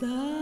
side.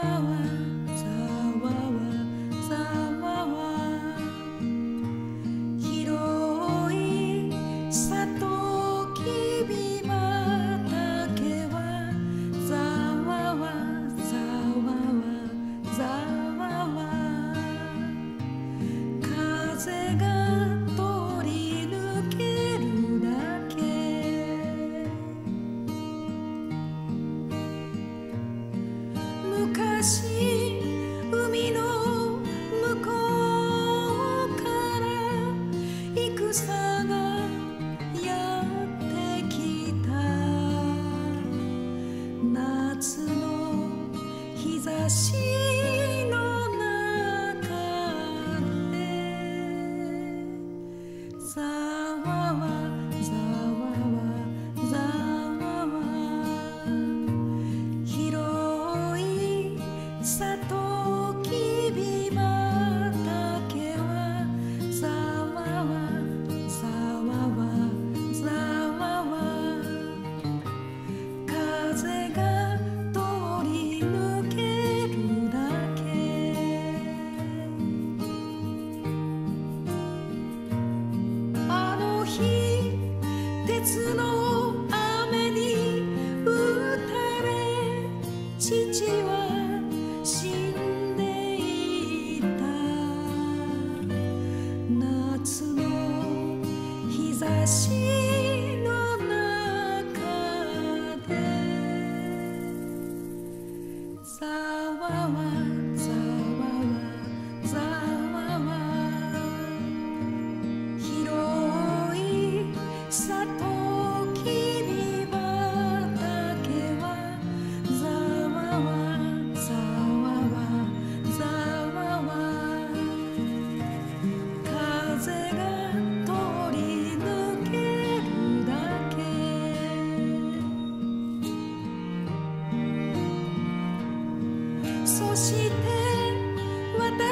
Oh.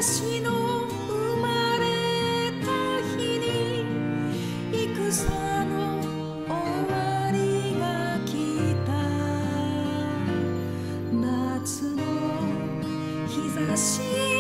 私の生まれた日に戦の終わりが来た夏の日差し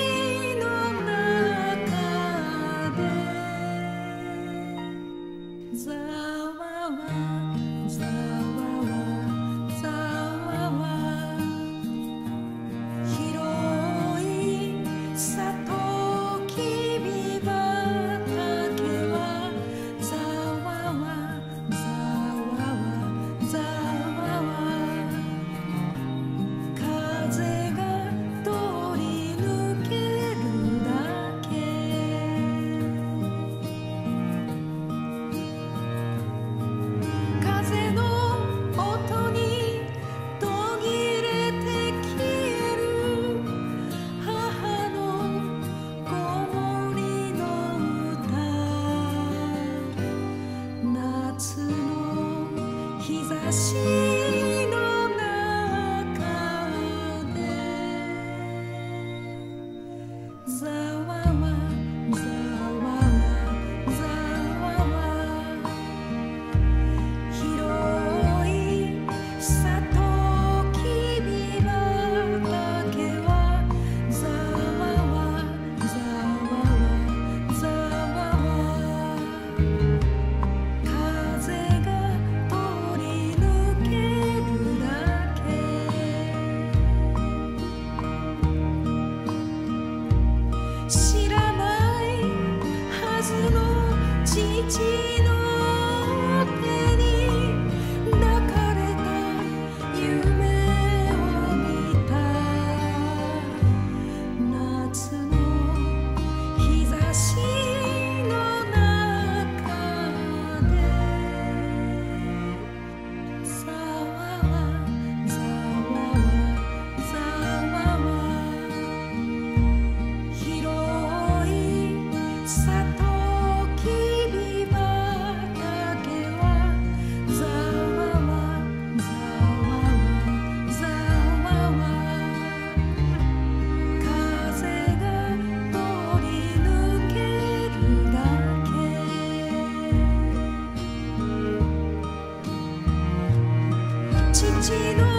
几多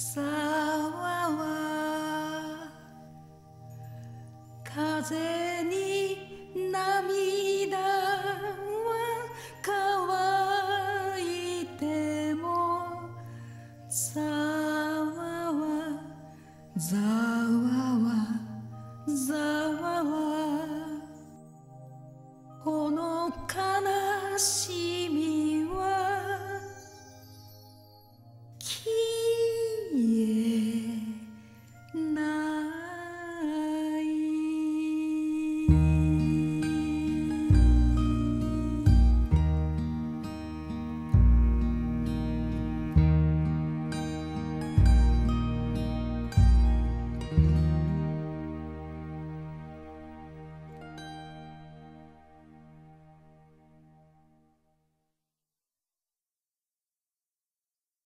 さわは風に涙は乾いてもざわはざわはざわはこの悲しい